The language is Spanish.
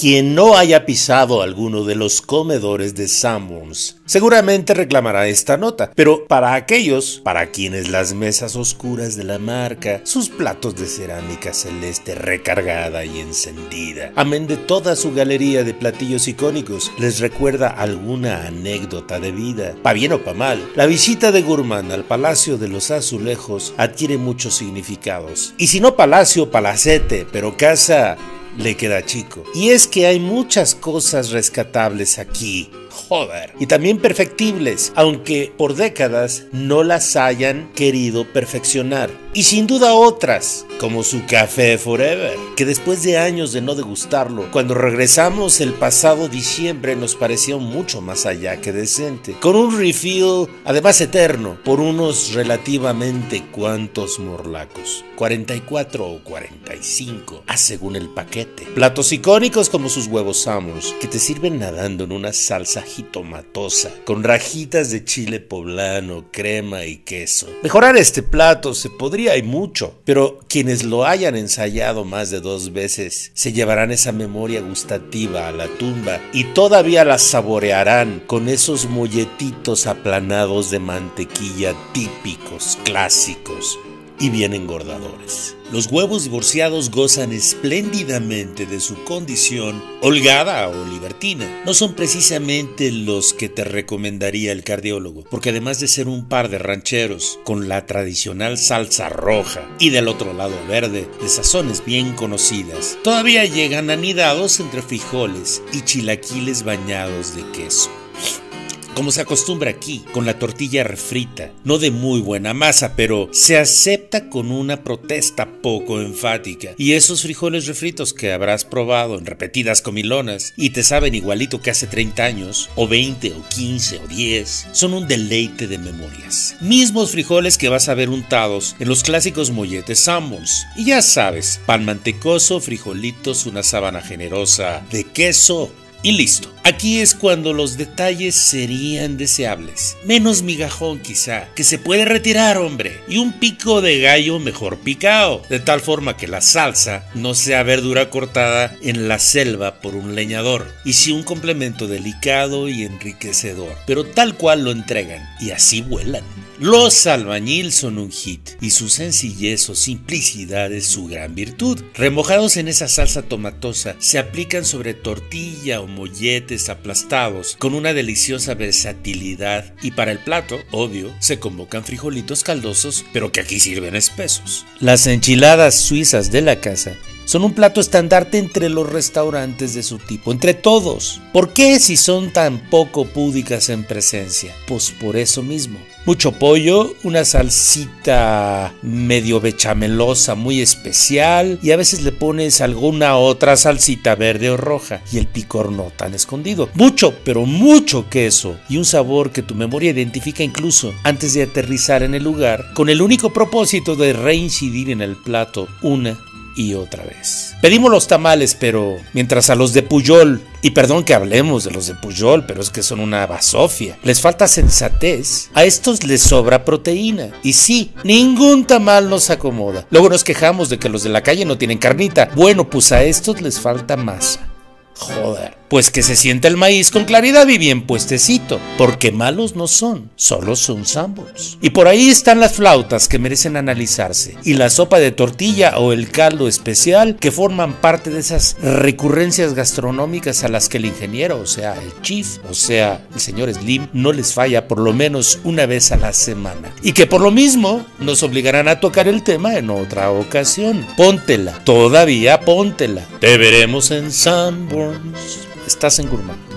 Quien no haya pisado alguno de los comedores de Sanborns seguramente reclamará esta nota, pero para aquellos para quienes las mesas oscuras de la marca, sus platos de cerámica celeste recargada y encendida, amén de toda su galería de platillos icónicos, les recuerda alguna anécdota de vida, pa bien o pa mal, la visita de Gurman al Palacio de los Azulejos adquiere muchos significados. Y si no palacio, palacete, pero casa le queda chico. Y es que hay muchas cosas rescatables aquí. Joder. Y también perfectibles, aunque por décadas no las hayan querido perfeccionar. Y sin duda otras, como su café Forever, que después de años de no degustarlo, cuando regresamos el pasado diciembre nos pareció mucho más allá que decente, con un refill además eterno, por unos relativamente cuantos morlacos, 44 o 45, a según el paquete. Platos icónicos como sus huevos Summers, que te sirven nadando en una salsa jitomatosa, con rajitas de chile poblano, crema y queso. Mejorar este plato se podría hay mucho, pero quienes lo hayan ensayado más de dos veces se llevarán esa memoria gustativa a la tumba y todavía la saborearán con esos molletitos aplanados de mantequilla típicos, clásicos y bien engordadores. Los huevos divorciados gozan espléndidamente de su condición holgada o libertina. No son precisamente los que te recomendaría el cardiólogo, porque además de ser un par de rancheros con la tradicional salsa roja y del otro lado verde, de sazones bien conocidas, todavía llegan anidados entre frijoles y chilaquiles bañados de queso como se acostumbra aquí, con la tortilla refrita, no de muy buena masa, pero se acepta con una protesta poco enfática. Y esos frijoles refritos que habrás probado en repetidas comilonas y te saben igualito que hace 30 años, o 20, o 15, o 10, son un deleite de memorias. Mismos frijoles que vas a ver untados en los clásicos molletes Sammons. Y ya sabes, pan mantecoso, frijolitos, una sábana generosa de queso y listo. Aquí es cuando los detalles serían deseables. Menos migajón quizá, que se puede retirar, hombre. Y un pico de gallo mejor picado. De tal forma que la salsa no sea verdura cortada en la selva por un leñador. Y sí un complemento delicado y enriquecedor. Pero tal cual lo entregan. Y así vuelan. Los albañil son un hit y su sencillez o simplicidad es su gran virtud. Remojados en esa salsa tomatosa, se aplican sobre tortilla o molletes aplastados con una deliciosa versatilidad y para el plato, obvio, se convocan frijolitos caldosos, pero que aquí sirven espesos. Las enchiladas suizas de la casa son un plato estandarte entre los restaurantes de su tipo, entre todos. ¿Por qué si son tan poco púdicas en presencia? Pues por eso mismo. Mucho pollo, una salsita medio bechamelosa muy especial y a veces le pones alguna otra salsita verde o roja y el picor no tan escondido. Mucho, pero mucho queso y un sabor que tu memoria identifica incluso antes de aterrizar en el lugar con el único propósito de reincidir en el plato una y otra vez. Pedimos los tamales, pero mientras a los de Puyol, y perdón que hablemos de los de Puyol, pero es que son una basofia, les falta sensatez, a estos les sobra proteína. Y sí, ningún tamal nos acomoda. Luego nos quejamos de que los de la calle no tienen carnita. Bueno, pues a estos les falta masa. Pues que se sienta el maíz con claridad y bien puestecito, porque malos no son, solo son sambos. Y por ahí están las flautas que merecen analizarse, y la sopa de tortilla o el caldo especial que forman parte de esas recurrencias gastronómicas a las que el ingeniero, o sea, el chief, o sea, el señor Slim, no les falla por lo menos una vez a la semana. Y que por lo mismo nos obligarán a tocar el tema en otra ocasión. Póntela, todavía póntela. Te veremos en Sanborns. Estás en.